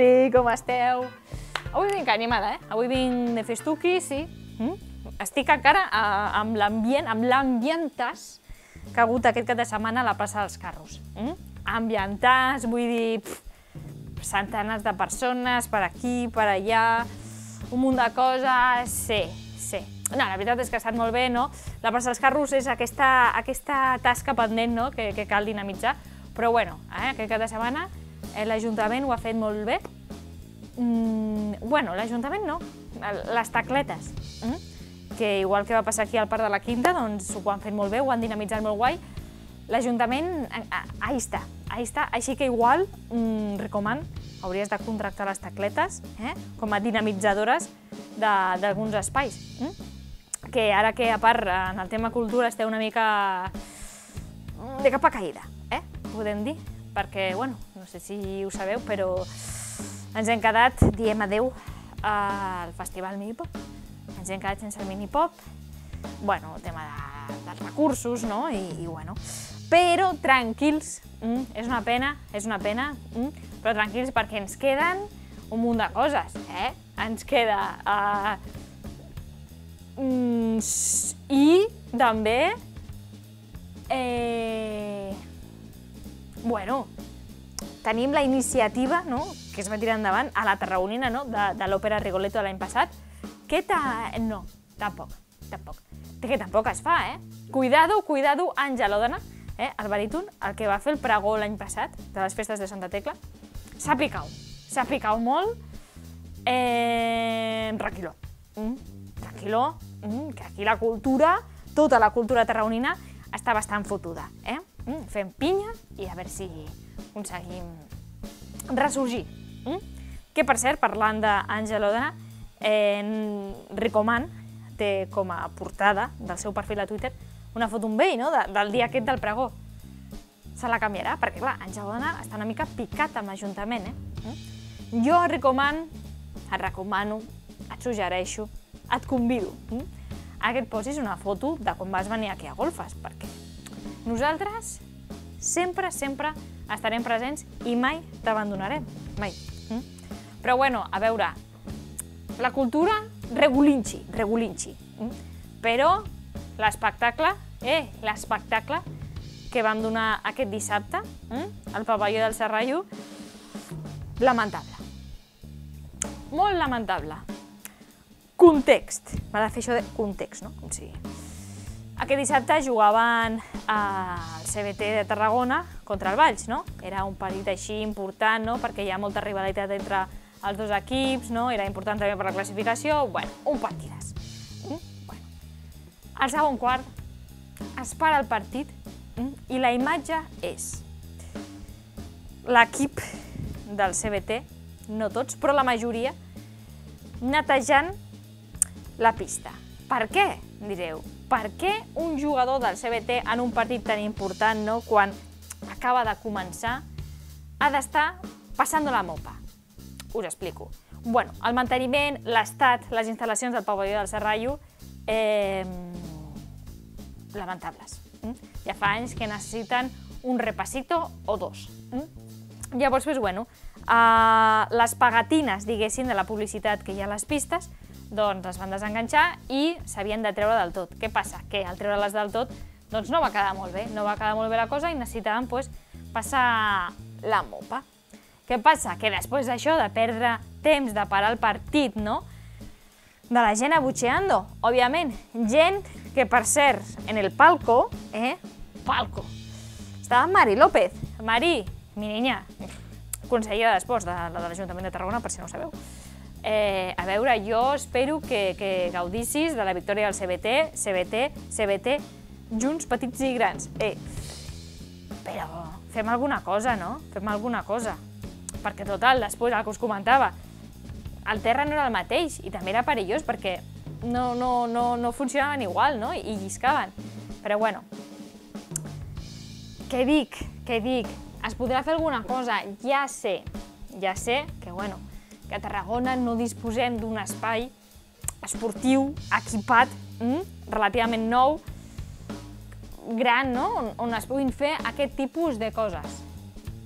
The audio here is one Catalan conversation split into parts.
Sí, com esteu? Avui vinc animada, eh? Avui vinc de festuqui, sí. Mm? Estic encara uh, amb l'ambient, amb l'ambientàs que ha hagut aquest cap de setmana a la plaça dels Carros. Mm? Ambientàs, vull dir, pff, centenars de persones per aquí, per allà, un munt de coses, sí, sí. No, la veritat és que ha estat molt bé, no? La plaça dels Carros és aquesta, aquesta tasca pendent, no?, que, que cal dinamitzar. Però bueno, eh, aquest cap de setmana eh, l'Ajuntament ho ha fet molt bé. Mm, bueno, l'Ajuntament no, les tacletes. Mm? que igual que va passar aquí al Parc de la Quinta, doncs ho han fet molt bé, ho han dinamitzat molt guai. L'Ajuntament, ahí està, ahí està, així que igual, mmm, recoman, hauries de contractar les tacletes eh? com a dinamitzadores d'alguns espais. Mm? Que ara que, a part, en el tema cultura esteu una mica de capa caïda, eh? podem dir, perquè, bueno, no sé si ho sabeu, però ens hem quedat, diem adeu al Festival Minipop ens hem quedat sense el minipop, bueno, el tema de, dels recursos, no? I, i bueno, però tranquils, mm, és una pena, és una pena, mm, però tranquils perquè ens queden un munt de coses, eh? Ens queda... Uh, mm, I també... Eh, bueno, tenim la iniciativa no? que es va tirar endavant a la Tarragonina no? de, de l'òpera Rigoletto de l'any passat, què ta... No, tampoc, tampoc. Que tampoc es fa, eh? Cuidado, cuidado, Àngel Òdena, eh? el baríton, el que va fer el pregó l'any passat, de les festes de Santa Tecla, s'ha picat, s'ha picat molt. Eh, tranquil·ló, mm, tranquil·ló, mm, que aquí la cultura, tota la cultura tarragonina, està bastant fotuda, eh? Mm, fem pinya i a veure si aconseguim ressorgir. Mm? Que, per cert, parlant d'Àngel Òdena, eh, Ricoman té com a portada del seu perfil a Twitter una foto amb ell, no?, de, del dia aquest del pregó. Se la canviarà, perquè, clar, en Jaudana està una mica picat amb l'Ajuntament, eh? Mm? Jo, Ricoman, et recomano, et suggereixo, et convido mm? a que et posis una foto de quan vas venir aquí a Golfes, perquè nosaltres sempre, sempre estarem presents i mai t'abandonarem, mai. Mm? Però bueno, a veure, la cultura regulinxi, regulinxi. Mm? Però l'espectacle, eh, l'espectacle que vam donar aquest dissabte mm? al pavelló del Serrallo, lamentable. Molt lamentable. Context. M'ha de fer això de context, no? Com si... Aquest dissabte jugaven al CBT de Tarragona contra el Valls, no? Era un partit així important, no? Perquè hi ha molta rivalitat entre els dos equips, no? era important també per la classificació, bueno, un partidàs. Mm? Bueno. Al segon quart es para el partit mm? i la imatge és l'equip del CBT, no tots, però la majoria, netejant la pista. Per què? Direu. Per què un jugador del CBT en un partit tan important, no, quan acaba de començar, ha d'estar passant la mopa? Us explico. Bueno, el manteniment, l'estat, les instal·lacions del pavelló del Serrallo, eh, lamentables. Mm? Ja fa anys que necessiten un repasito o dos. Mm? Llavors, pues, bueno, uh, les pagatines, diguéssim, de la publicitat que hi ha a les pistes, doncs es van desenganxar i s'havien de treure del tot. Què passa? Que al treure-les del tot doncs no va quedar molt bé, no va quedar molt bé la cosa i necessitaven pues, passar la mopa. Què passa? Que després d'això, de perdre temps, de parar el partit, no? De la gent abutxeando, òbviament. Gent que, per cert, en el palco, eh? Palco. Estava Mari López. Mari, mi niña, consellera d'Esports de, de l'Ajuntament de Tarragona, per si no ho sabeu. Eh, a veure, jo espero que, que gaudissis de la victòria del CBT, CBT, CBT, junts, petits i grans. Eh, però fem alguna cosa, no? Fem alguna cosa perquè total, després el que us comentava, el terra no era el mateix i també era perillós perquè no, no, no, no funcionaven igual, no? I lliscaven. Però bueno, què dic, què dic? Es podrà fer alguna cosa? Ja sé, ja sé que, bueno, que a Tarragona no disposem d'un espai esportiu equipat, mm, relativament nou, gran, no? On, on es puguin fer aquest tipus de coses.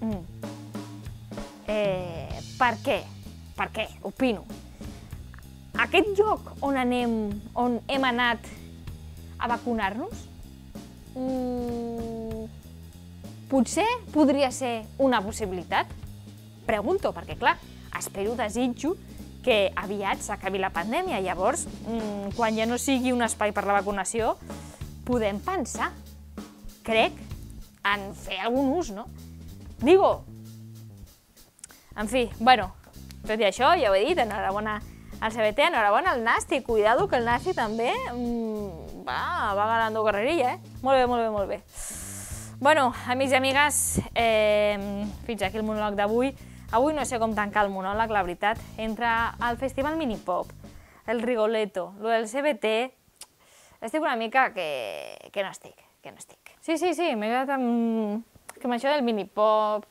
Mm. Eh, Per què? Per què? Opino. Aquest lloc on anem, on hem anat a vacunar-nos, mm, potser podria ser una possibilitat? Pregunto, perquè clar, espero, desitjo que aviat s'acabi la pandèmia. Llavors, mm, quan ja no sigui un espai per la vacunació, podem pensar, crec, en fer algun ús, no? Digo, en fi, bueno, tot i això, ja ho he dit, enhorabona al CBT, enhorabona al Nasti, cuidado que el Nasti també mmm, va, va ganando carrerilla, eh? Molt bé, molt bé, molt bé. Bueno, amics i amigues, eh, fins aquí el monòleg d'avui. Avui no sé com tancar el monòleg, la veritat. Entre el Festival Minipop, el Rigoletto, lo del CBT, estic una mica que, que no estic, que no estic. Sí, sí, sí, m'he quedat amb... que amb això del Minipop,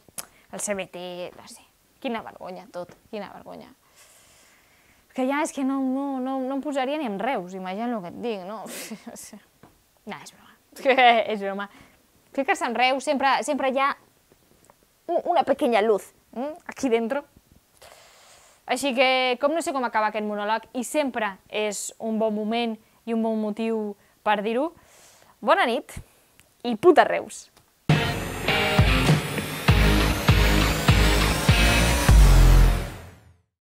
el CBT, no sé. Quina vergonya tot, quina vergonya. Que ja és que no, no, no, no em posaria ni en Reus, imagina el que et dic, no? no, és broma. és broma. Ficar-se en Reus sempre, sempre hi ha una pequeña luz aquí dentro. Així que, com no sé com acaba aquest monòleg, i sempre és un bon moment i un bon motiu per dir-ho, bona nit i puta Reus!